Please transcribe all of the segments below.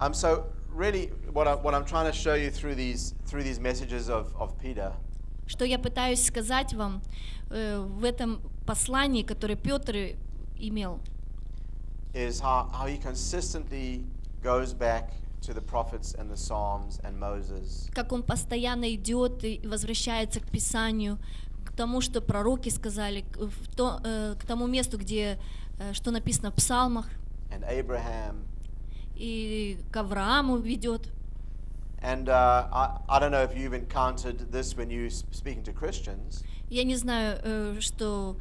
Um, so really, what, I, what I'm trying to show you through these through these messages of, of Peter Что я пытаюсь сказать вам э, в этом послании, которое Петр имел, is how, how he consistently goes back to the prophets and the Psalms and Moses. как он постоянно идет и возвращается к Писанию, к тому, что пророки сказали, к, в то- э, к тому месту, где э, что написано в Псалмах, and Abraham. и к Аврааму ведет. And uh, I, I don't know if you've encountered this when you speaking to Christians, Я не знаю, э, что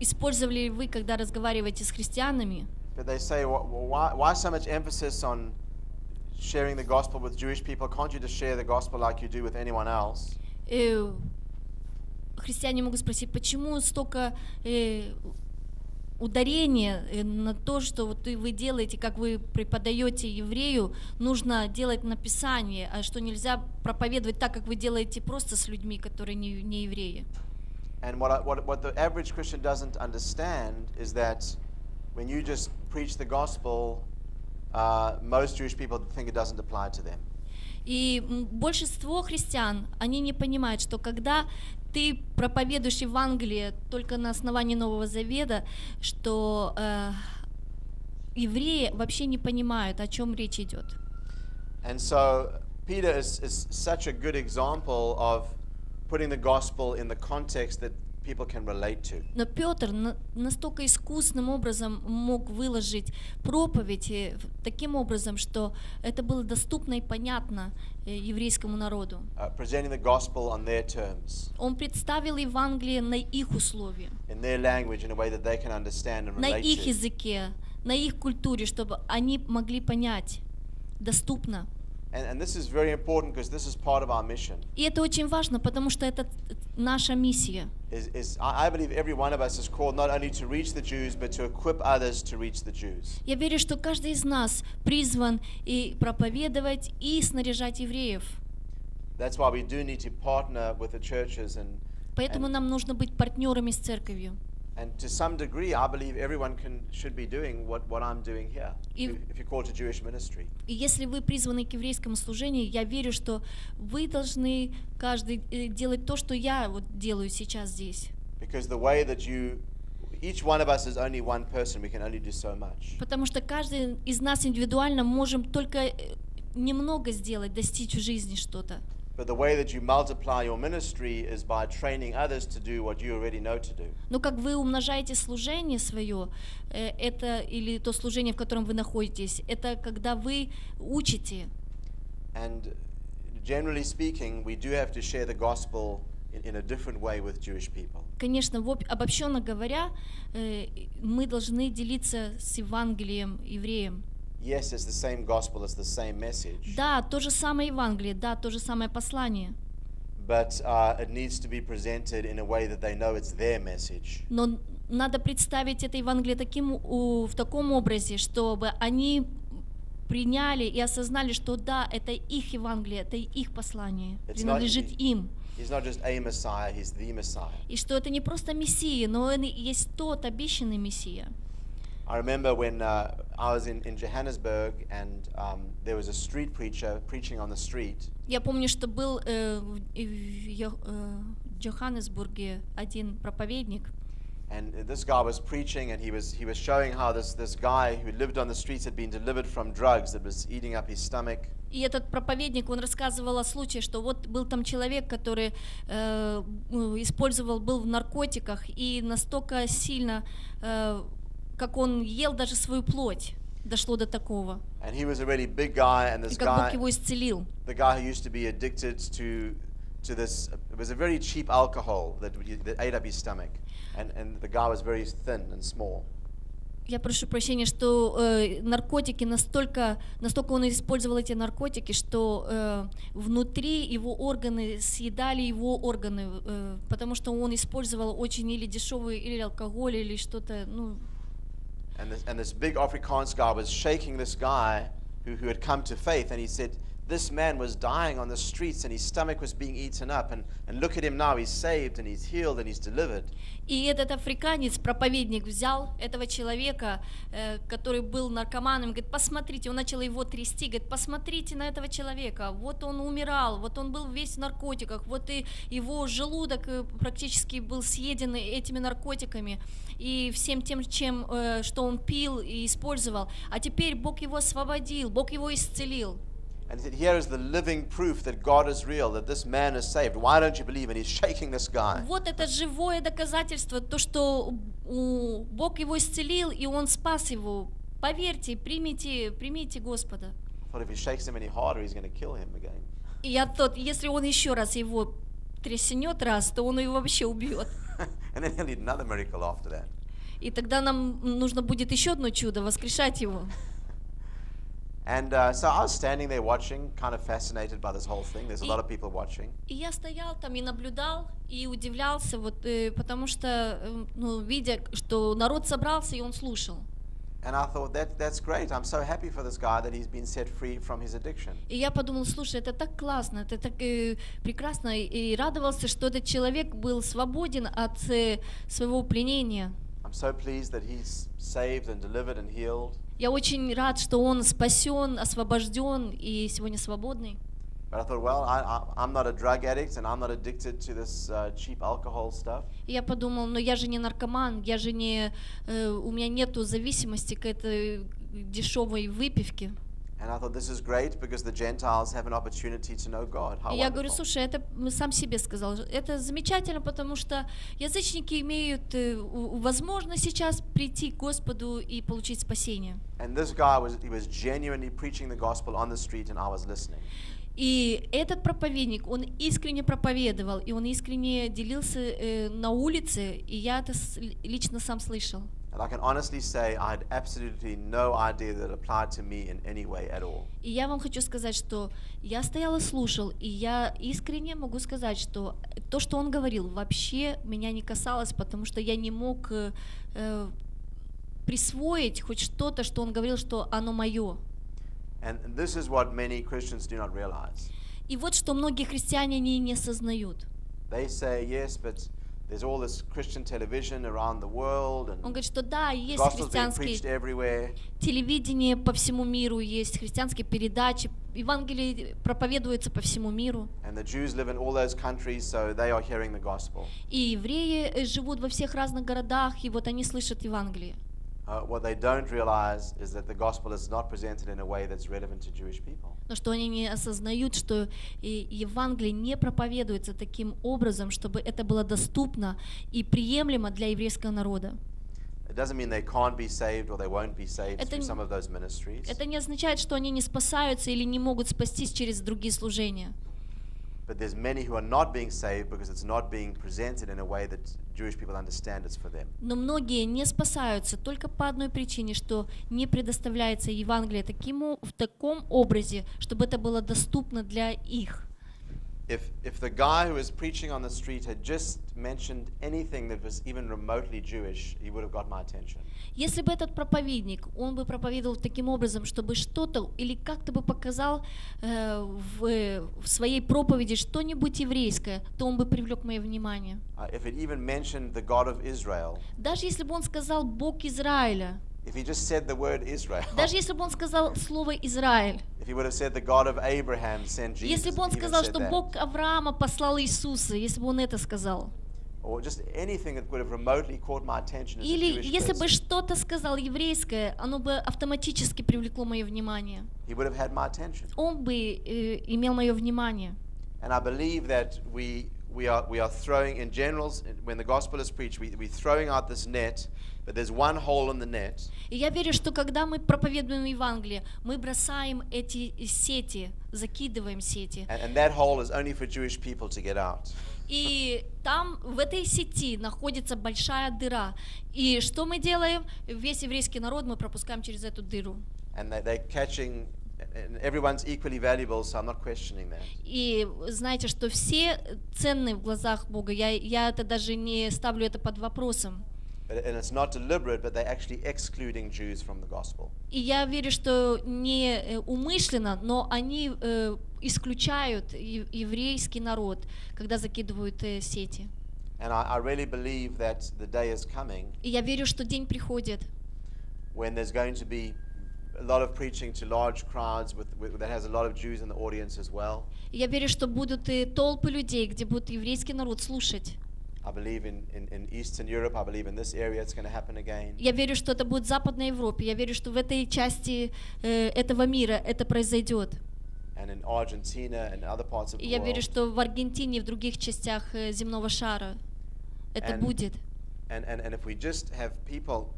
использовали ли вы, когда разговариваете с христианами, but they say, "Wh- wh- why, why so much emphasis on sharing the gospel with Jewish people? Can't you just share the gospel like you do with anyone else? э, христиане могут спросить, почему столько ударения э, на то, что вот вы делаете, как вы преподаете еврею, нужно делать на Писании, а что нельзя проповедовать так, как вы делаете просто с людьми, которые не, не евреи. And what, what, what the average Christian doesn't understand is that when you just preach the gospel, uh, most Jewish people think it doesn't apply to them. И большинство христиан, они не понимают, что когда ты проповедуешь Евангелие только на основании Нового Завета, что э, евреи вообще не понимают, о чем речь идет. And so Peter is, is such a good example of putting the gospel in the context that people can relate to. Но Петр на- настолько искусным образом мог выложить проповедь э, таким образом, что это было доступно и понятно э, еврейскому народу. uh, presenting the gospel on their terms, Он представил Евангелие на их условия, in their language, in a way that they can understand and на их языке, на их культуре, чтобы они могли понять доступно. And, and this is very important because this is part of our mission. И это очень важно, потому что это наша миссия. Is, is I I believe every one of us is called not only to reach the Jews, but to equip others to reach the Jews. Я верю, что каждый из нас призван и проповедовать, и снаряжать евреев. That's why we do need to partner with the churches and, Поэтому and, нам нужно быть партнерами с церковью. And to some degree, I believe everyone can should be doing what, what I'm doing here. И- If, you're called to Jewish ministry. И если вы призваны к еврейскому служению, я верю, что вы должны каждый э, делать то, что я вот делаю сейчас здесь. Because the way that you, each one of us is only one person, we can only do so much. Потому что каждый из нас индивидуально можем только э, немного сделать, достичь в жизни что-то. But the way that you multiply your ministry is by training others to do what you already know to do. Но как вы умножаете служение свое, э, это или то служение, в котором вы находитесь, это когда вы учите. And generally speaking, we do have to share the gospel in, in a different way with Jewish people. Конечно, в об- обобщенно говоря, э, мы должны делиться с Евангелием евреям. Yes, it's the same gospel, it's the same message, Да, то же самое Евангелие, да, то же самое послание. but uh, it needs to be presented in a way that they know it's their message. Но надо представить это Евангелие таким, у- в таком образе, чтобы они приняли и осознали, что да, это их Евангелие, это их послание, It's принадлежит not- им. He's not just a Messiah, he's the Messiah. И что это не просто Мессия, но он есть тот обещанный Мессия. I remember when uh, I was in, in Johannesburg and um, there was a street preacher preaching on the street. Я помню, что был э, в, в Йо- э, Джоханнесбурге один проповедник, And this guy was preaching, and he was he was showing how this this guy who lived on the streets had been delivered from drugs that was eating up his stomach. И этот проповедник, он рассказывал о случае, что вот был там человек, который э, м, использовал, был в наркотиках и настолько сильно, э, как он ел даже свою плоть, дошло до такого. And he was a really big guy, and И this как Бог guy, его исцелил. the guy who used to be addicted to to this, it was a very cheap alcohol that, that ate up his stomach, and and the guy was very thin and small. Я прошу прощения, что э, наркотики настолько, настолько он использовал эти наркотики, что э, внутри его органы съедали его органы, э, потому что он использовал очень или дешевый или алкоголь или что-то, ну And this, and this big Afrikaans guy was shaking this guy who, who had come to faith, and he said, this man was dying on the streets and his stomach was being eaten up. And, and look at him now, he's saved and he's healed and he's delivered. И этот африканец, проповедник, взял этого человека, э, который был наркоманом, говорит, посмотрите, он начал его трясти, говорит, посмотрите на этого человека, вот он умирал, вот он был весь в наркотиках, вот и его желудок э, практически был съеден этими наркотиками и всем тем, чем, э, что он пил и использовал, а теперь Бог его освободил, Бог его исцелил. And he said, Here is the living proof that God is real, that this man is saved. Why don't you believe? And he's shaking this guy. Вот это живое доказательство, то, что Бог его исцелил, и он спас его. Поверьте, примите, примите Господа. Thought if he shakes him any harder, he's going to kill him again. И я тот, если он еще раз его трясенет раз, то он его вообще убьет. and then he'll need another miracle after that. И тогда нам нужно будет еще одно чудо, воскрешать его. And uh, so I was standing there watching, kind of fascinated by this whole thing. There's a lot of people watching. И я стоял там и наблюдал, и удивлялся, вот, э, потому что, э, ну, видя, что народ собрался, и он слушал. And I thought, that, that's great. I'm so happy for this guy that he's been set free from his addiction. И я подумал, слушай, это так классно, это так э, прекрасно, и радовался, что этот человек был свободен от э, своего пленения. I'm so pleased that he's saved and delivered and healed. Я очень рад, что он спасен, освобожден и сегодня свободный. But I thought, well, I, I, I'm not a drug addict and I'm not addicted to this uh, cheap alcohol stuff. Я подумал, но я же не наркоман, я же не, э, у меня нету зависимости к этой дешевой выпивке. And I thought, this is great because the Gentiles have an opportunity to know God. How И я говорю, слушай, это сам себе сказал, это замечательно, потому что язычники имеют э, возможность сейчас прийти к Господу и получить спасение. And this guy was, he was genuinely preaching the gospel on the street and I was listening. И этот проповедник, он искренне проповедовал, и он искренне делился э, на улице, и я это лично сам слышал. And I can honestly say I had absolutely no idea that it applied to me in any way at all. И я вам хочу сказать, что я стоял и слушал, и я искренне могу сказать, что то, что он говорил, вообще меня не касалось, потому что я не мог э, э, присвоить хоть что-то, что он говорил, что оно мое. And this is what many Christians do not realize. И вот что многие христиане не, не осознают. They say, yes, but there's all this Christian television around the world and Он говорит, что да, есть христианские телевидение по всему миру, есть христианские передачи, Евангелие проповедуется по всему миру. And the Jews live in all those countries, so they are hearing the gospel. И евреи э, живут во всех разных городах, и вот они слышат Евангелие. Uh, what they don't realize is that the gospel is not presented in a way that's relevant to Jewish people. Но что они не осознают, что Евангелие не проповедуется таким образом, чтобы это было доступно и приемлемо для еврейского народа. It doesn't mean they can't be saved or they won't be saved Это through some of those ministries. Это не означает, что они не спасаются или не могут спастись через другие служения. But there's many who are not being saved because it's not being presented in a way that Jewish people understand it's for them. Но многие не спасаются только по одной причине, что не предоставляется Евангелие таким, в таком образе, чтобы это было доступно для их. If, if the guy who was preaching on the street had just mentioned anything that was even remotely Jewish, he would have got my attention. Если бы этот проповедник, он бы проповедовал таким образом, чтобы что-то или как-то бы показал э, в, э, в своей проповеди что-нибудь еврейское, то он бы привлек мое внимание. Uh, if it even mentioned the God of Israel, Даже если бы он сказал Бог Израиля, if he just said the word Israel, даже если бы он сказал слово Израиль, если бы он сказал, что Бог Авраама послал Иисуса, если бы он это сказал, или если бы что-то сказал еврейское, оно бы автоматически привлекло мое внимание. he would have had my attention. Он бы э, имел мое внимание. And I believe that we, we, are, we are throwing, in general, when the gospel is preached, we, we're throwing out this net, but there's one hole in the net, И я верю, что когда мы проповедуем Евангелие, мы бросаем эти сети, закидываем сети. and, and that hole is only for Jewish people to get out. И там, в этой сети, находится большая дыра. И что мы делаем? Весь еврейский народ мы пропускаем через эту дыру. And they, they're catching, and everyone's equally valuable, so I'm not questioning that. И знаете, что все ценны в глазах Бога. Я, я это даже не ставлю это под вопросом. But- And it's not deliberate, but they're actually excluding Jews from the gospel. И я верю, что не э, умышленно, но они э, исключают ев- еврейский народ, когда закидывают э, сети. And I, I really believe that the day is coming И я верю, что день приходит, when there's going to be a lot of preaching to large crowds with, with, that has a lot of Jews in the audience as well. И я верю, что будут и толпы людей, где будет еврейский народ слушать. I believe in, in, in Eastern Europe, I believe in this area it's going to happen again. Я верю, что это будет в Западной Европе. Я верю, что в этой части э, этого мира это произойдет. And in Argentina and other parts of И the я верю, world. что в Аргентине и в других частях э, земного шара это And- будет. And, and, and if we just have people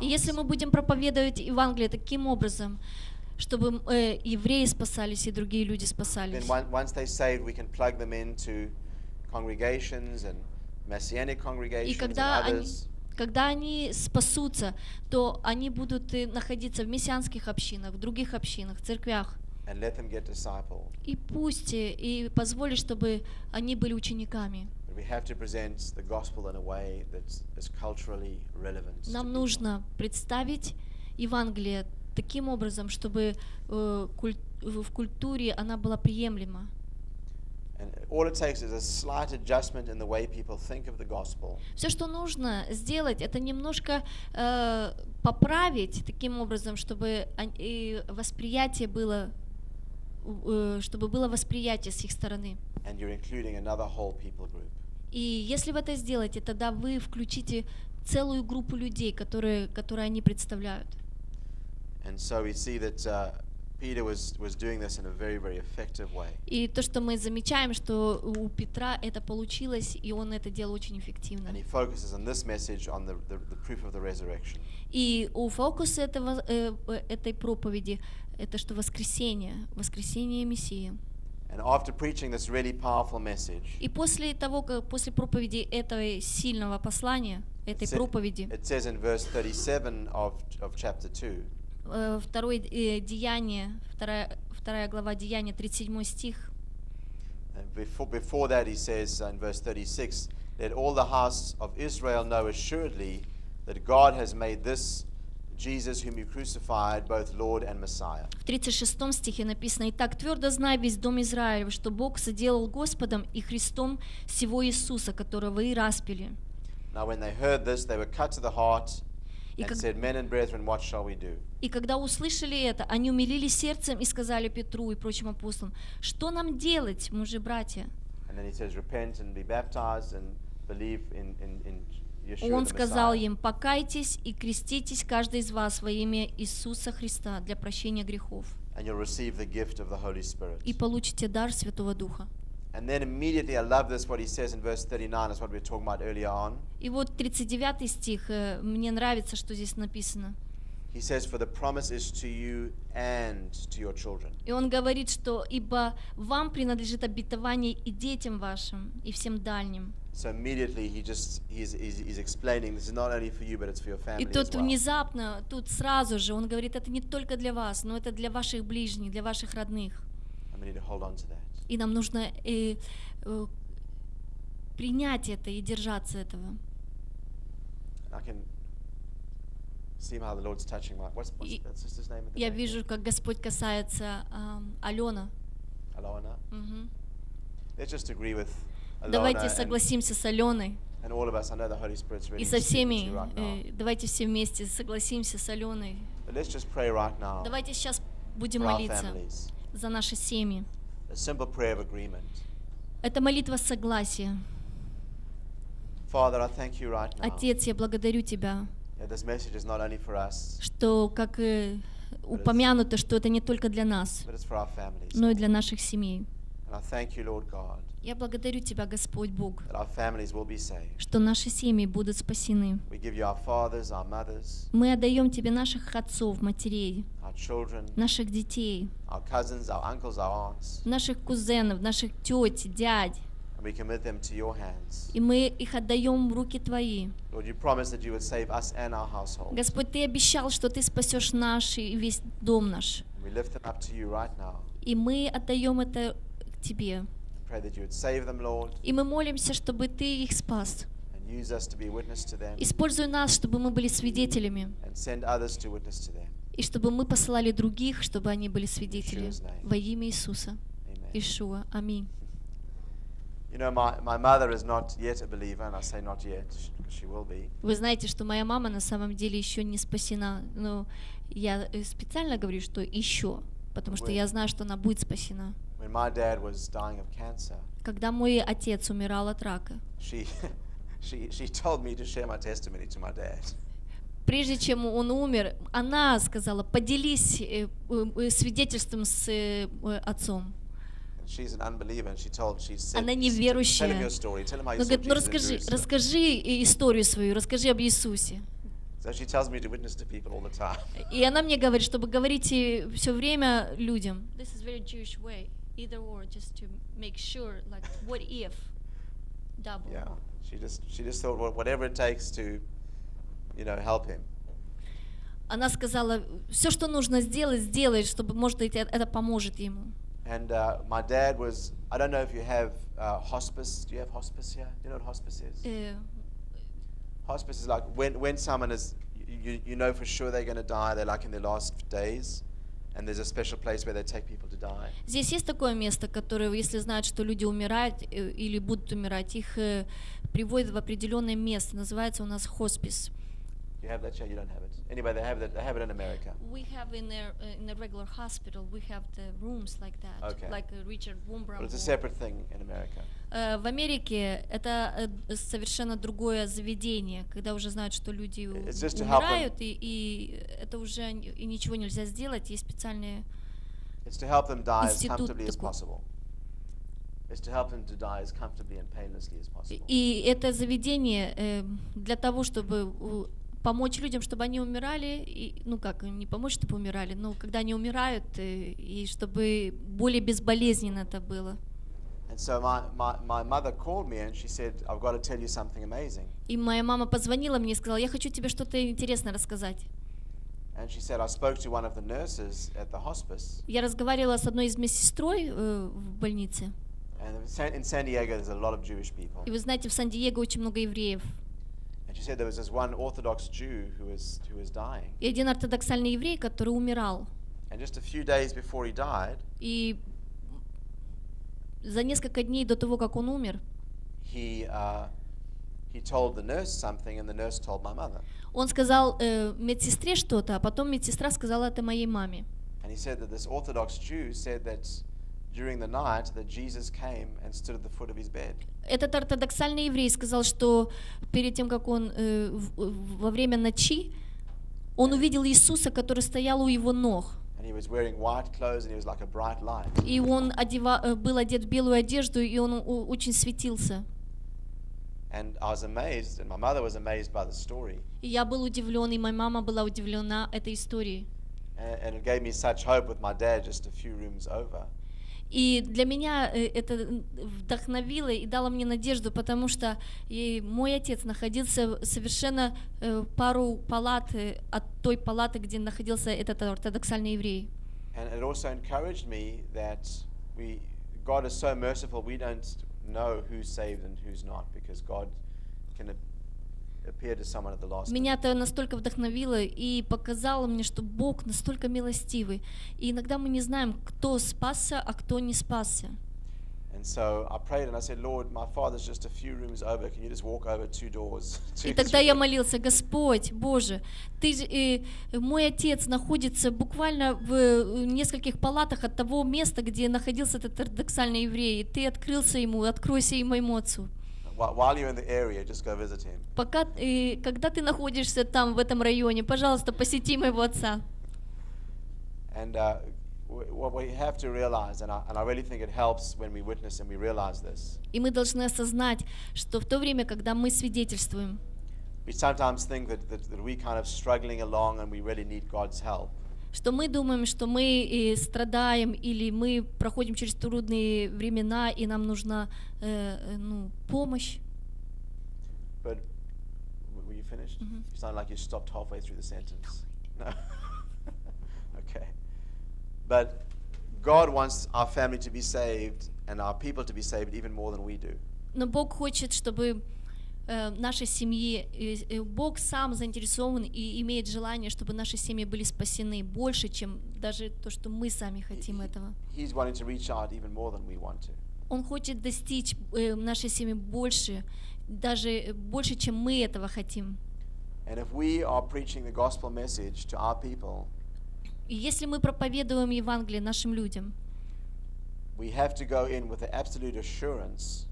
И если мы будем проповедовать Евангелие таким образом, чтобы э, евреи спасались и другие люди спасались, и когда они, когда они спасутся, то они будут находиться в мессианских общинах, в других общинах, церквях. and let them get discipled. И пусть и позволить, чтобы они были учениками. Нам нужно представить Евангелие таким образом, чтобы э, куль- в культуре она была приемлема. Все, что нужно сделать, это немножко э, поправить таким образом, чтобы он- и восприятие было, э, чтобы было восприятие с их стороны. And you're including another whole people group. И если вы это сделаете, тогда вы включите целую группу людей, которые, которые они представляют. And so we see that uh, Peter was, was doing this in a very, very effective way. И то, что мы замечаем, что у Петра это получилось, и он это делал очень эффективно. And he focuses on this message on the, the, the proof of the resurrection. И у фокуса этого, э, э, этой проповеди это что воскресение, воскресение Мессии. And after preaching this really powerful message, И после того, как после проповеди этого сильного послания, этой it sa- проповеди, it says in verse 37 of, of chapter 2, э, второе э, деяние, вторая, вторая глава Деяния, 37 стих, and before, before that he says uh, in verse 36, Let all the house of Israel know assuredly that God has made this Jesus whom you crucified both Lord and Messiah. В 36 стихе написано, «Итак, твердо знай весь дом Израилев, что Бог соделал Господом и Христом всего Иисуса, которого и распили». Now when they heard this, they were cut to the heart И and как- said, Men and brethren, what shall we do? И когда услышали это, они умилились сердцем и сказали Петру и прочим апостолам, «Что нам делать, мужи-братья?» And then he says, Repent and be baptized and believe in, in, in Yeshua Он сказал им, «Покайтесь и креститесь каждый из вас во имя Иисуса Христа для прощения грехов, и получите дар Святого Духа». And then immediately, I love this, what he says in verse 39, is what we were talking about earlier on. И вот 39 стих, э, мне нравится, что здесь написано. He says, For the promise is to you and to your children. И он говорит, что «Ибо вам принадлежит обетование и детям вашим, и всем дальним». So immediately, he just he's, he's, he's explaining this is not only for you, but it's for your family И тут well. внезапно, тут сразу же, он говорит, это не только для вас, но это для ваших ближних, для ваших родных. And we need to hold on to that. И нам нужно э, э, принять это и держаться этого. I can see how the Lord's touching my what's, what's И Я вижу, как Господь касается ам, Алена. Alona. Мгм. Let's just agree with Alona Давайте согласимся с Аленой and all of us. I know the Holy Spirit's really и со всеми. you right now. э, Давайте все вместе согласимся с Аленой. But let's just pray right now Давайте сейчас будем молиться за наши семьи. A simple prayer of agreement. Это молитва согласия. Father, I thank you right now. Отец, я благодарю Тебя, что, как упомянуто, что это не только для нас, но и для наших семей. Я благодарю Тебя, Господь Бог, что наши семьи будут спасены. Мы отдаем Тебе наших отцов, матерей, наших детей, наших кузенов, наших теть, дядь. We commit them to your hands. И мы их отдаем в руки Твои. Lord, you promised that you would save us and our household. Господь, Ты обещал, что Ты спасешь наш и весь дом наш. We lift them up to you right now. И мы отдаем это к Тебе. pray that you would save them, Lord, И мы молимся, чтобы Ты их спас. and use us to be witness to them, Используй нас, чтобы мы были свидетелями. and send others to witness to them. И чтобы мы посылали других, чтобы они были свидетели. Name. Во имя Иисуса. Ишуа. Аминь. Вы знаете, что моя мама на самом деле еще не спасена. Но я э, специально говорю, что еще, потому что я знаю, что она будет спасена. When my dad was dying of cancer, Когда мой отец умирал от рака, she, she, she told me to share my testimony to my dad. прежде чем он умер, она сказала, поделись э, э, свидетельством с отцом. Она "Tell him неверующая. your story, tell him how you Ну, saw говорит, ну расскажи, Jerusalem." расскажи э, историю свою, расскажи об Иисусе. So she tells me to witness to people all the time. И она мне говорит, чтобы говорить все время людям. This is very Jewish way. Either or, just to make sure, like, what if? Double. Yeah, she just she just thought "Wha- whatever it takes to, you know, help him. Она сказала, все, что нужно сделать, сделай, чтобы, может быть, это поможет ему. And uh, my dad was I don't know if you have uh, hospice. Do you have hospice here? Do you know what hospice is? Э, Hospice is like when when someone is you, you know for sure they're going to die. They're like in their last days, and there's a special place where they take people to die. Здесь есть такое место, которое, если знают, что люди умирают э, или будут умирать, их э, приводят в определенное место. Называется у нас хоспис. You have that chair? You don't have it. Anyway, they have that. They have it in America. We have in a, uh, in a regular hospital, we have the rooms like that, Okay. like uh, Richard Wurmbrand. But it's a separate thing in America. Э, В Америке это э, совершенно другое заведение, когда уже знают, что люди умирают, и, и это уже и ничего нельзя сделать. Есть специальные... It's to help them die as comfortably as possible. It's to help them to die as comfortably and painlessly as possible. И это заведение э, для того, чтобы э, помочь людям, чтобы они умирали, и, ну как, не помочь, чтобы умирали, но когда они умирают, э, и чтобы более безболезненно это было. And so my, my, my mother called me and she said, I've got to tell you something amazing. И моя мама позвонила мне и сказала, я хочу тебе что-то интересное рассказать. And she said, I spoke to one of the nurses at the hospice. Я разговаривала с одной из медсестрой э, в больнице. And in San Diego, there's a lot of Jewish people. И вы знаете, в Сан-Диего очень много евреев. И один ортодоксальный еврей, который умирал. And just a few days before he died, И за несколько дней до того, как он умер, he, uh, he told the nurse something, and the nurse told my mother. он сказал э, медсестре что-то, а потом медсестра сказала это моей маме. And he said that this Orthodox Jew said that during the night that Jesus came and stood at the foot of his bed. Этот ортодоксальный еврей сказал, что перед тем, как он э, во время ночи, он увидел Иисуса, который стоял у его ног. И он одева- э, был одет в белую одежду, и он очень светился. И я был удивлен, и моя мама была удивлена этой историей. And it gave me such hope with my dad just a few rooms over. И для меня э, это м, вдохновило и дало мне надежду, потому что и мой отец находился совершенно э, пару палат э, от той палаты, где находился этот ортодоксальный еврей. And it also encouraged me that we, God is so merciful, we don't know who's saved and who's not because God can Меня это настолько вдохновило и показало мне, что Бог настолько милостивый. И иногда мы не знаем, кто спасся, а кто не спасся. And so I prayed and I said, Lord, my father's just a few rooms over. Can you just walk over two doors? И тогда я him?" молился, Господь, Боже, ты, э, мой отец находится буквально в э, нескольких палатах от того места, где находился этот ортодоксальный еврей. И ты открылся ему, откройся и моему отцу. Wh- While you're in the area, just go visit him. Пока, э, когда ты находишься там, в этом районе, пожалуйста, посети моего отца. And uh, w- what we have to realize, and I, and I really think it helps when we witness and we realize this, И мы должны осознать, что в то время, когда мы свидетельствуем, we sometimes think that, that, that we kind of struggling along and we really need God's help. Что мы думаем, что мы э, страдаем или мы проходим через трудные времена, и нам нужна э, э, ну, помощь. But w- were you finished? Mhm. You sound like you stopped halfway through the sentence. No. okay. But God wants our family to be saved and our people to be saved even more than we do. Но Бог хочет, чтобы э, нашей семьи, э, э, Бог сам заинтересован и имеет желание, чтобы наши семьи были спасены больше, чем даже то, что мы сами хотим этого. Он хочет достичь э, нашей семьи больше, даже э, больше, чем мы этого хотим. И если мы проповедуем Евангелие нашим людям, we have to go in with the absolute assurance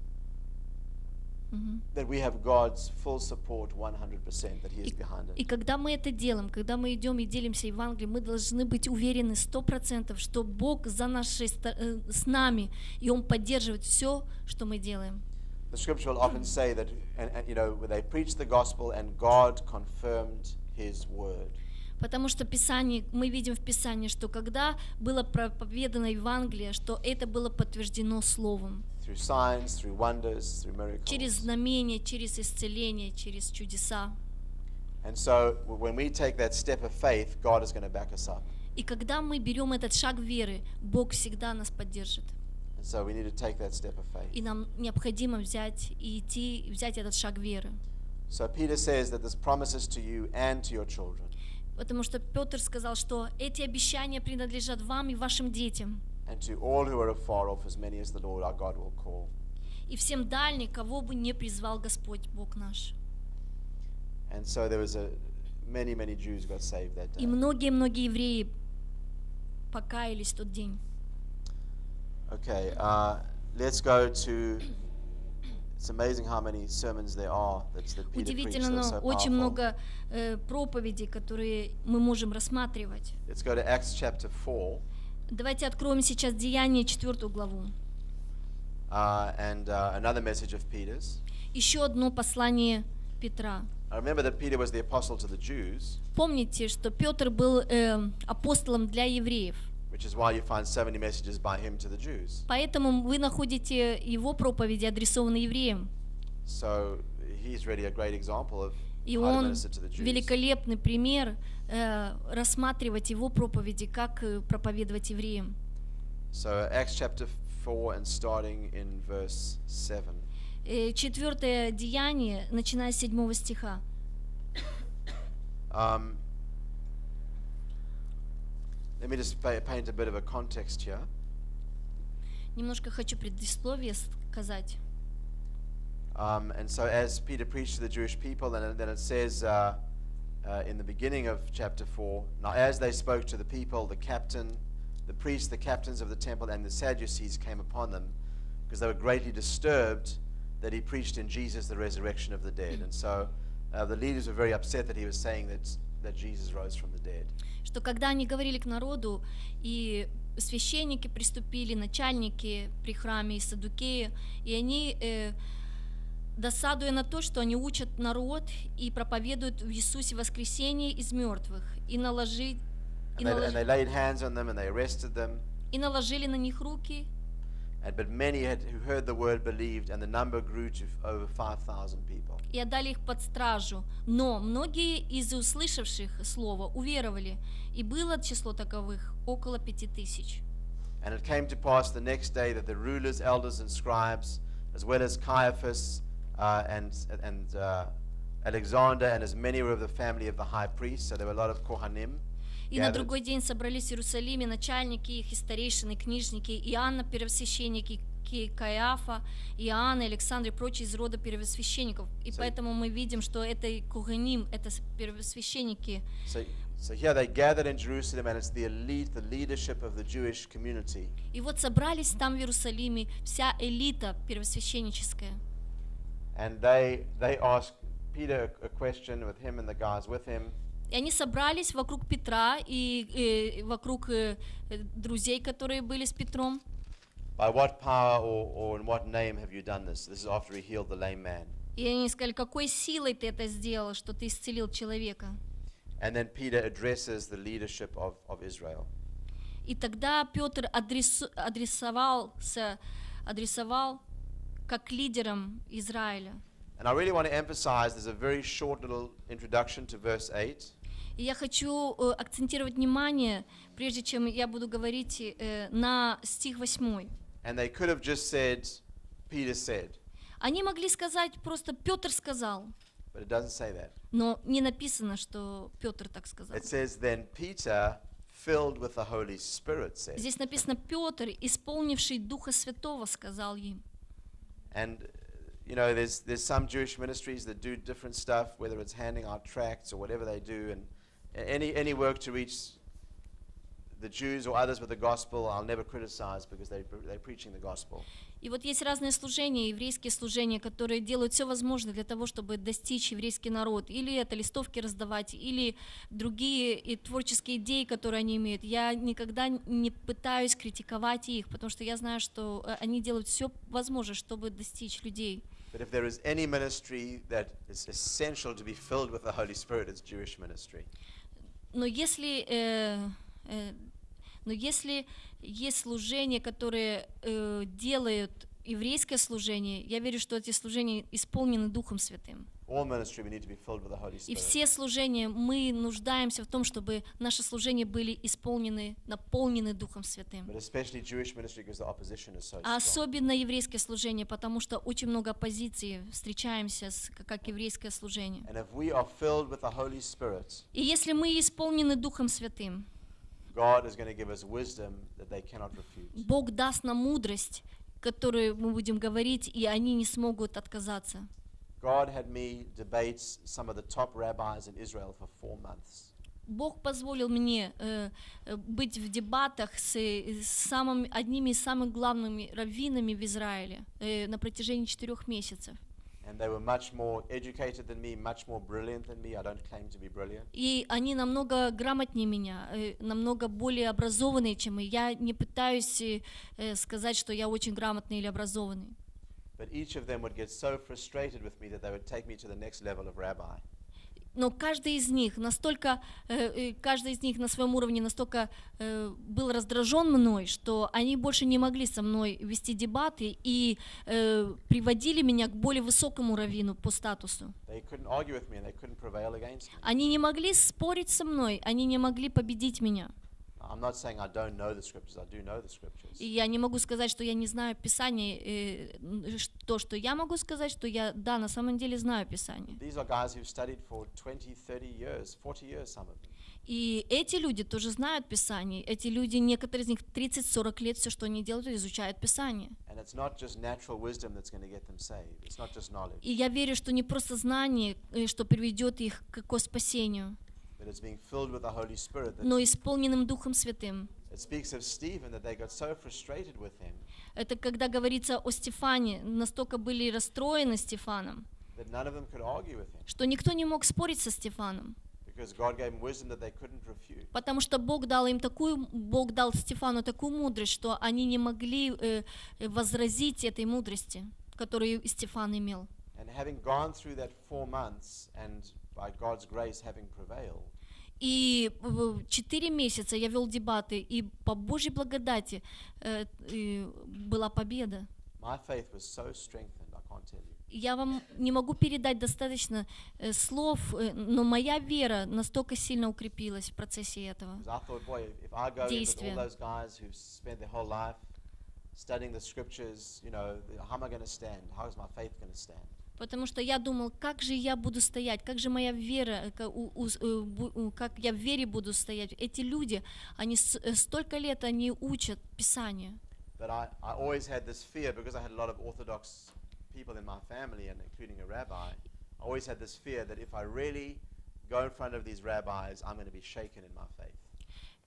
that we have God's full support 100%, that He is И- когда мы это делаем, когда мы идем и делимся Евангелием, мы должны быть уверены сто процентов, что Бог за нашей, э, с нами, и Он поддерживает все, что мы делаем. The scripture will often say that, and, and, you know, when they preached the gospel and God confirmed His word. Потому что Писание, мы видим в Писании, что когда было проповедано Евангелие, что это было подтверждено Словом. Through signs, through wonders, through Через знамения, через исцеление, через чудеса. And so when we take that step of faith, God is going to back us up. И когда мы берем этот шаг веры, Бог всегда нас поддержит. And so we need to take that step of faith. И нам необходимо взять и идти, взять этот шаг веры. So Peter says that this promises to you and to your children. Потому что Петр сказал, что эти обещания принадлежат вам и вашим детям, and to all who are afar off, as many as the Lord our God will call. и всем дальним, кого бы не призвал Господь Бог наш. And so there was a many, many Jews got saved that И day. многие-многие евреи покаялись в тот день. Okay, uh, let's go to. It's amazing how many sermons there are that's that Peter preached. Удивительно, That are но so очень powerful. много э, проповедей, которые мы можем рассматривать. Let's go to Acts chapter four, Давайте откроем сейчас Деяние, четвертую главу. uh, and uh, another message of Peter's. Еще одно послание Петра. Помните, что Петр был э, апостолом для евреев. which is why you find so many messages by him to the Jews. Поэтому вы находите его проповеди, адресованные евреям. So he's really a great example of И он великолепный пример э, рассматривать его проповеди, как э, проповедовать евреям. So Acts chapter 4 and starting in verse 7. Э, Четвертое деяние, начиная с седьмого стиха. Um, let me just pa- paint a bit of a context here. Немножко хочу предисловие сказать. Um, and so, as Peter preached to the Jewish people, and then it says uh, uh, in the beginning of chapter 4 Now, as they spoke to the people, the captain, the priests, the captains of the temple, and the Sadducees came upon them because they were greatly disturbed that he preached in Jesus the resurrection of the dead. And so, uh, the leaders were very upset that he was saying that, that Jesus rose from the dead. что когда они говорили к народу, и священники приступили, начальники при храме и садукеи, и они, э, досадуя на то, что они учат народ и проповедуют в Иисусе воскресение из мертвых, и, наложи, и, And they, налож- and they laid hands on them and they arrested them. и наложили на них руки, And, but many had, who heard the word believed, and the number grew to f- over 5,000 people. и отдали их под стражу. Но многие из услышавших слово уверовали, и было число таковых около пяти тысяч. And it came to pass the next day that the rulers, elders, and scribes, as well as Caiaphas uh, and, and uh, Alexander, and as many were of the family of the high priest, so there were a lot of Kohanim, И на другой день собрались в Иерусалиме начальники их, и старейшины, книжники, Иоанна, первосвященники, Ки- Каиафа, Иоанн, и Александр и прочие из рода первосвященников. И So- поэтому мы видим, что это Куганим, это первосвященники. So, so here they gathered in Jerusalem, and it's the elite, the leadership of the Jewish community. И вот собрались там в Иерусалиме вся элита первосвященническая. And they, they asked Peter a question with him and the guys with him. И они собрались вокруг Петра и э, вокруг э, э, друзей, которые были с Петром. By what power or, or in what name have you done this? This is after he healed the lame man. И они сказали, какой силой ты это сделал, что ты исцелил человека. And then Peter addresses the leadership of, of Israel. И тогда Петр адресу- адресовался, адресовал как лидером Израиля. And I really want to emphasize there's a very short little introduction to verse 8. И я хочу э, акцентировать внимание, прежде чем я буду говорить, э, на стих 8. And they could have just said, Peter said, Они могли сказать просто Петр сказал, but it doesn't say that. но не написано, что Петр так сказал. It says, then Peter, filled with the Holy Spirit, said. Здесь написано Петр, исполнивший Духа Святого, сказал им. And you know, there's there's some Jewish ministries that do different stuff, whether it's handing out tracts or whatever they do, and any any work to reach the Jews or others with the gospel, I'll never criticize because they they're preaching the gospel. И вот есть разные служения, еврейские служения, которые делают все возможное для того, чтобы достичь еврейский народ. Или это листовки раздавать, или другие и творческие идеи, которые они имеют. Я никогда не пытаюсь критиковать их, потому что я знаю, что э, они делают все возможное, чтобы достичь людей. But if there is any ministry that is essential to be filled with the Holy Spirit, it's Jewish ministry. Но если, э, э, но если есть служения, которые э, делают еврейское служение, я верю, что эти служения исполнены Духом Святым. И все служения, мы нуждаемся в том, чтобы наши служения были исполнены, наполнены Духом Святым. А особенно еврейское служение, потому что очень много оппозиции встречаемся с, как еврейское служение. И если мы исполнены Духом Святым, Бог даст нам мудрость, которую мы будем говорить, и они не смогут отказаться. God had me debate some of the top rabbis in Israel for four months. Бог позволил мне э, э, быть в дебатах с, э, с самым, одними из самых главными раввинами в Израиле э, на протяжении четырех месяцев. And they were much more educated than me, much more brilliant than me. I don't claim to be brilliant. И они намного грамотнее меня, э, намного более образованные, чем и я. Не пытаюсь э, э, сказать, что я очень грамотный или образованный. But each of them would get so frustrated with me that they would take me to the next level of rabbi. Но каждый из них настолько, э, э, каждый из них на своем уровне настолько э, был раздражен мной, что они больше не могли со мной вести дебаты и приводили меня к более высокому раввину по статусу. Они не могли спорить со мной, они не могли победить меня. I'm not saying I don't know the scriptures. I do know the scriptures. И я не могу сказать, что я не знаю Писание. э, То, что я могу сказать, что я, да, на самом деле знаю Писание. These are guys who've studied for 20, 30 years, 40 years, some of them. И эти люди тоже знают Писание. Эти люди, некоторые из них 30-40 лет, все, что они делают, изучают Писание. And it's not just natural wisdom that's going to get them saved. It's not just knowledge, И я верю, что не просто знание, э, что приведет их к спасению, но исполненным Духом Святым. it speaks of Stephen that they got so frustrated with him Это когда говорится о Стефане, настолько были расстроены Стефаном, that none of them could argue with him что никто не мог спорить со Стефаном, because God gave him wisdom that they couldn't refute. потому что Бог дал им такую, Бог дал Стефану такую мудрость, что они не могли э, э, возразить этой мудрости, которую Стефан имел. And having gone through that four months and by God's grace having prevailed, И четыре месяца я вел дебаты, и по Божьей благодати э, была победа. Я вам не могу передать достаточно э, слов, э, но моя вера настолько сильно укрепилась в процессе этого. Studying the scriptures, you know, how am I going to stand? How is my faith going to stand? Потому что я думал, как же я буду стоять, как же моя вера, э, э, как я в вере буду стоять. Эти люди, они э, столько лет они учат Писание. But I, I always had this fear because I had a lot of Orthodox people in my family, and including a rabbi. I always had this fear that if I really go in front of these rabbis, I'm going to be shaken in my faith.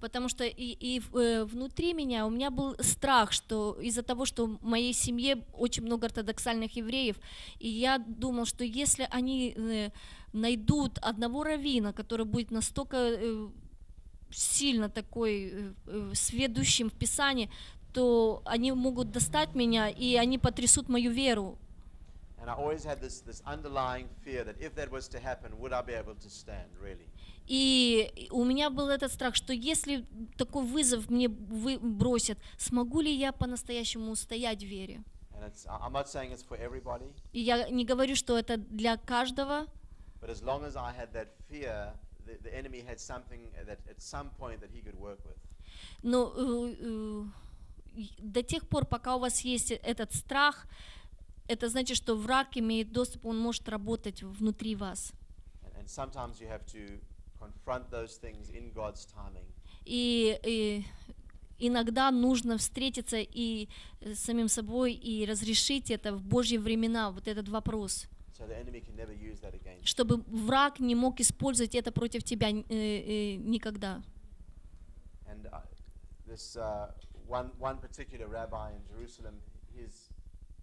Потому что и, и э, внутри меня у меня был страх, что из-за того, что в моей семье очень много ортодоксальных евреев, и я думал, что если они э, найдут одного раввина, который будет настолько э, сильно такой сведущим в Писании, то они могут достать меня, и они потрясут мою веру. And I always had this, this underlying fear that if that was to happen, would I be able to stand, really? И у меня был этот страх, что если такой вызов мне вы- бросят, смогу ли я по-настоящему устоять в вере? И я не говорю, что это для каждого, but as long as I had that fear, the, the enemy had something that at some point that he could work with. но э, э, до тех пор, пока у вас есть этот страх, это значит, что враг имеет доступ, он может работать внутри вас. And, and sometimes you have to confront those things in God's timing. И, и иногда нужно встретиться и с самим собой и разрешить это в Божьи времена, вот этот вопрос, So the enemy can never use that against you. чтобы враг не мог использовать это против тебя э, э, никогда. And uh, this uh, one, one particular rabbi in Jerusalem, his,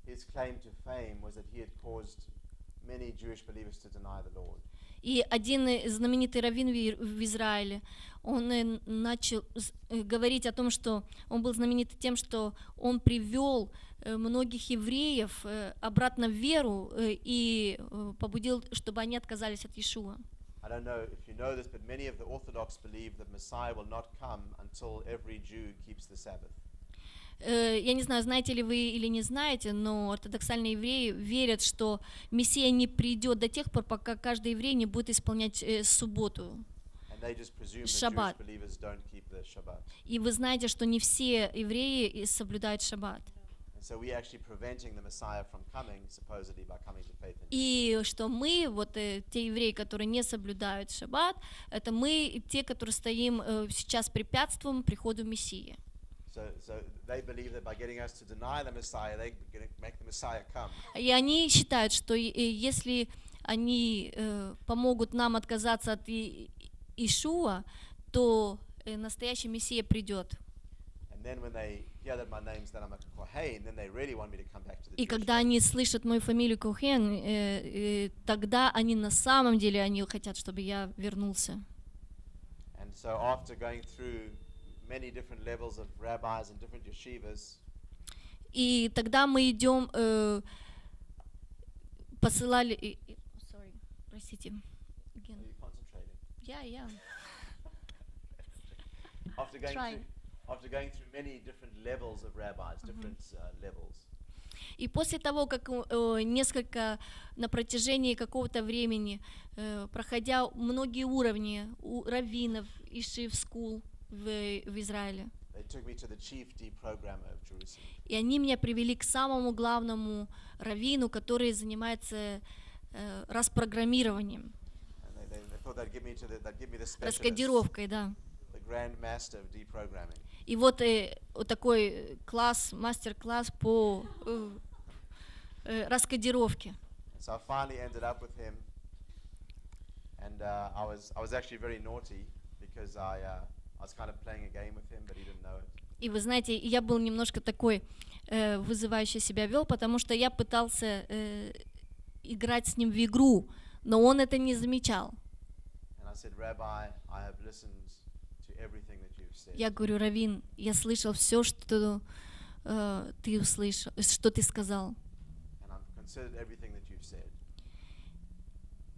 his claim to fame was that he had caused many Jewish believers to deny the Lord. И один знаменитый раввин в Израиле, он э, начал э, говорить о том, что он был знаменит тем, что он привел э, многих евреев обратно в веру и побудил, чтобы они отказались от Иешуа. I don't know if you know this, but many of the Orthodox believe that Messiah will not come until every Jew keeps the Sabbath. Э, Я не знаю, знаете ли вы или не знаете, но ортодоксальные евреи верят, что Мессия не придет до тех пор, пока каждый еврей не будет исполнять э, субботу. Shabbat. И вы знаете, что не все евреи и соблюдают шаббат. И что мы, вот э, те евреи, которые не соблюдают шаббат, это мы, те, которые стоим э, сейчас препятствуем приходу Мессии. So, so they believe that by getting us to deny the Messiah, they're going to make the Messiah come. И они считают, что если они э, помогут нам отказаться от Ишуа, то э, настоящий Мессия придет. И когда они слышат мою фамилию Кохен, э, э, тогда они на самом деле они хотят, чтобы я вернулся. And so after going through many different levels of rabbis and different yeshivas, И тогда мы идем, э, посылали... sorry, простите. Yeah, yeah. After going, Trying. through, after going through many different levels of rabbis, different uh, levels, И после того, как э, несколько на протяжении какого-то времени, э, проходя многие уровни у раввинов и шив скул в, в Израиле, и они меня привели к самому главному раввину, который занимается э, распрограммированием, раскодировкой, да. И вот, э, вот такой э, класс, мастер-класс по э, э, раскодировке. So I finally ended up with him, and uh, I was I was actually very naughty because I uh, И вы знаете, я был немножко такой э, вызывающий себя вел, потому что я пытался э, играть с ним в игру, но он это не замечал. Я говорю, Равин, я слышал все, что э, ты услышал, что ты сказал,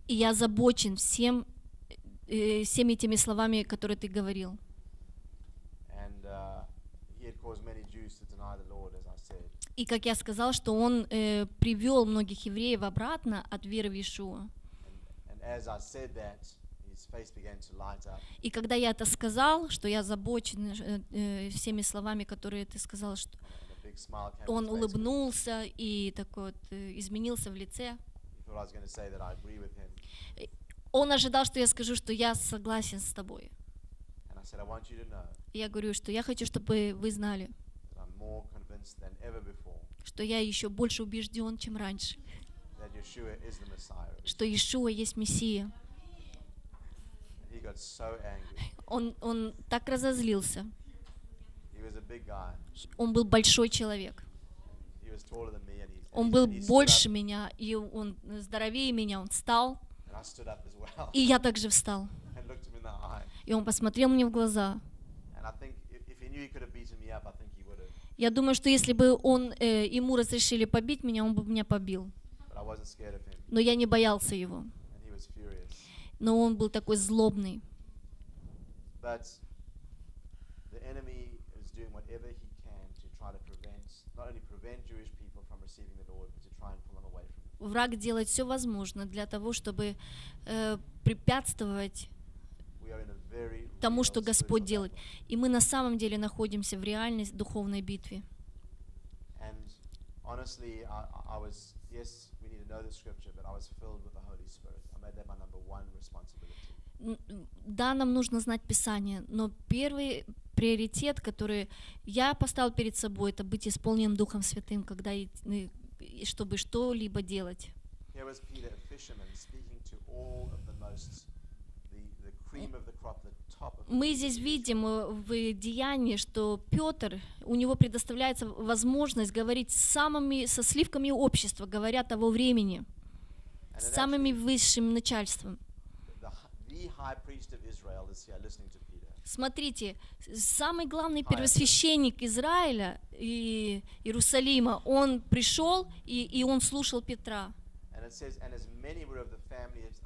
и я озабочен всем, э, всеми этими словами, которые ты говорил. And uh, he had caused many Jews to deny the Lord, as I said. И как я сказал, что он э, привел многих евреев обратно от веры в Иешуа. И когда я это сказал, что я озабочен э, э, всеми словами, которые ты сказал, что он улыбнулся и такой вот, э, изменился в лице. Him. Он ожидал, что я скажу, что я согласен с тобой. И я говорю, что я хочу, чтобы вы знали, что я еще больше убежден, чем раньше, что Иешуа есть Мессия. Он, он так разозлился. Он был большой человек. Он был больше меня, и он здоровее меня. Он встал, и я также встал. И он посмотрел мне в глаза. Я думаю, что если бы он, э, ему разрешили побить меня, он бы меня побил. Но я не боялся его. Но он был такой злобный. Враг делает все возможное для того, чтобы э, препятствовать. We are in a very тому, что Господь делает. И мы на самом деле находимся в реальной духовной битве. Да, нам нужно знать Писание, но первый приоритет, который я поставил перед собой, это быть исполненным Духом Святым, когда и- и- и чтобы что-либо делать. Here was Peter, a fisherman, speaking to all of the most, the, the cream of Мы здесь видим э, в деянии, что Петр, у него предоставляется возможность говорить с самыми, со сливками общества, говоря того времени, с actually- высшим начальством. Смотрите, самый главный первосвященник Израиля и Иерусалима, он пришел и, и он слушал Петра. And it says, and as many were of the family of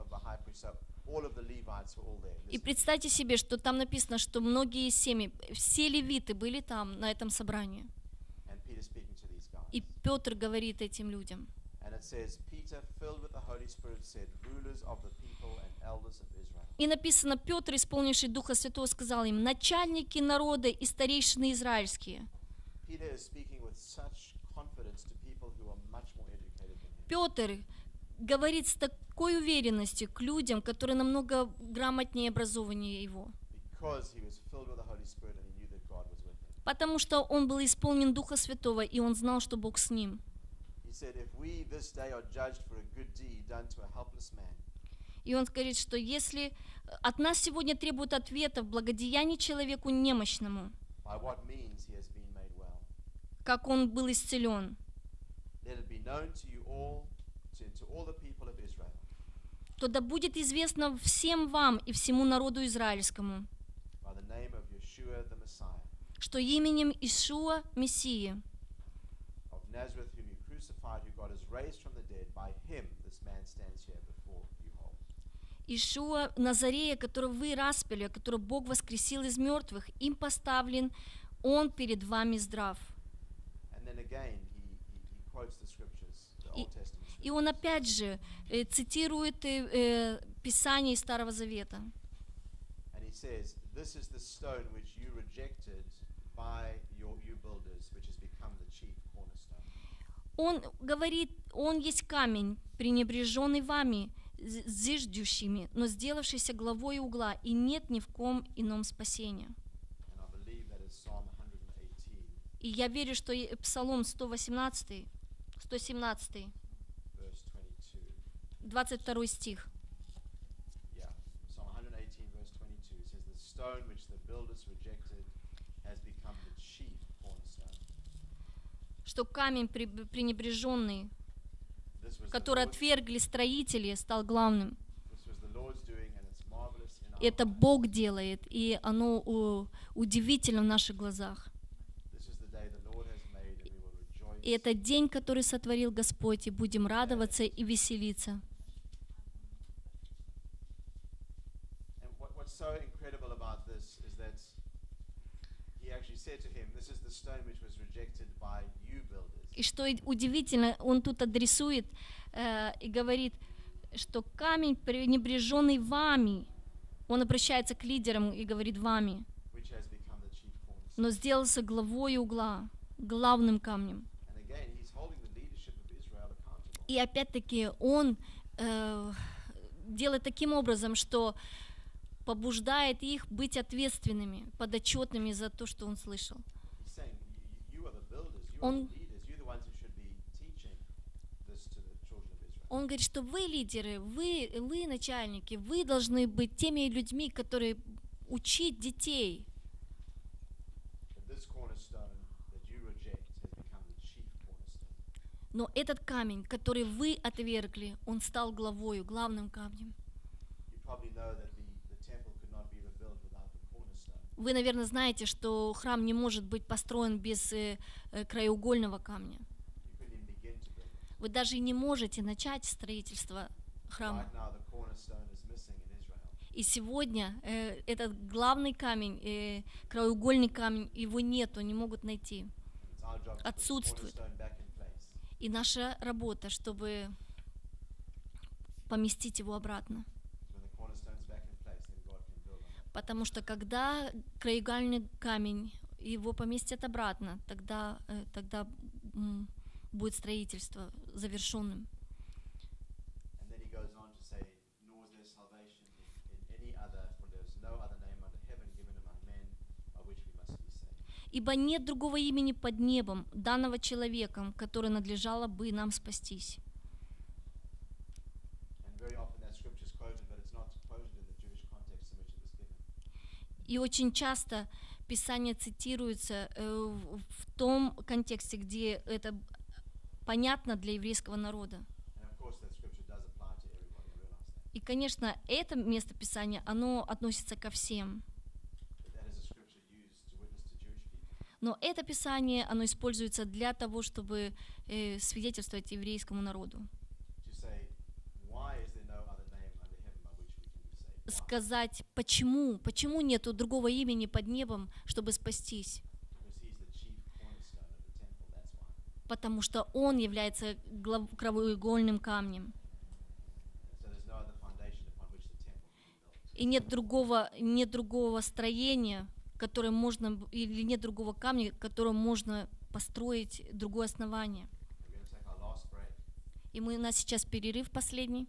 И представьте себе, что там написано, что многие семьи, все левиты были там, на этом собрании. И Петр говорит этим людям. And it says, Peter, filled with the Holy Spirit, said, rulers of the people and elders of Israel. И написано, Петр, исполнивший Духа Святого, сказал им, начальники народа и старейшины израильские. Him. Петр говорит с такой уверенностью к людям, которые намного грамотнее и образованнее его. Потому что он был исполнен Духа Святого, и он знал, что Бог с ним. И он говорит, что если от нас сегодня требуют ответа в благодеянии человеку немощному, как он был исцелен, let it be known to you all, то да будет известно всем вам и всему народу израильскому, by the name of Yeshua the Messiah, что именем Ишуа Мессии, of Nazareth, whom you crucified, who God has raised from the dead, by him this man stands here before you whole. Ишуа Назарея, которого вы распяли, которого Бог воскресил из мертвых, им поставлен, он перед вами здрав. And then again, he, he, he quotes the scriptures, the И- он опять же э, цитирует э, э, Писание из Старого Завета. Says, your you builders. Он говорит, он есть камень, пренебреженный вами, зиждущими, но сделавшийся главой угла, и нет ни в ком ином спасения. And I believe that is Psalm 118, И я верю, что Псалом 118, 117, verse 22. 22 стих. Yeah, Psalm 118, verse 22. It says, The stone which the builders rejected has become the chief cornerstone. что камень пренебреженный, который отвергли строители, стал главным. Это. Бог делает, и оно удивительно в наших глазах. И это день, который сотворил Господь, и будем радоваться и веселиться. And what, what's so incredible about this is that he actually said to him, This is the stone which was rejected by you builders. И что удивительно, он тут адресует э, и говорит, что камень, пренебреженный вами, он обращается к лидерам и говорит вами, но сделался главой угла, главным камнем. И опять-таки он э, делает таким образом, что побуждает их быть ответственными, подотчетными за то, что он слышал. He's saying, "You- you, you are the builders, you Он-. Он говорит, что вы лидеры, вы, вы начальники, вы должны быть теми людьми, которые учить детей. Но этот камень, который вы отвергли, он стал главою, главным камнем. You probably know that the, the temple could not be rebuilt without the cornerstone. Вы, наверное, знаете, что храм не может быть построен без э, э, краеугольного камня. Вы даже не можете начать строительство храма. И сегодня э, этот главный камень, э, краеугольный камень, его нету, не могут найти. Отсутствует. И наша работа, чтобы поместить его обратно. So when the cornerstone's back in place, then God can build on it. Потому что когда краегальный камень, его поместят обратно, тогда, э, тогда будет строительство завершенным. Ибо нет другого имени под небом, данного человеком, которое надлежало бы нам спастись. And very often that scripture is quoted, but it's not quoted in the Jewish context in which it was given. И очень часто Писание цитируется э, в том контексте, где это понятно для еврейского народа. И, конечно, это место Писания, оно относится ко всем. Но это Писание, оно используется для того, чтобы э, свидетельствовать еврейскому народу. To say, why is there no other name under heaven by which we can be saved? Why? Сказать, почему, почему нету другого имени под небом, чтобы спастись. Потому что Он является краеугольным камнем. И нет другого, нет другого строения, которое можно, или нет другого камня, которым можно построить другое основание. И мы, у нас сейчас перерыв последний.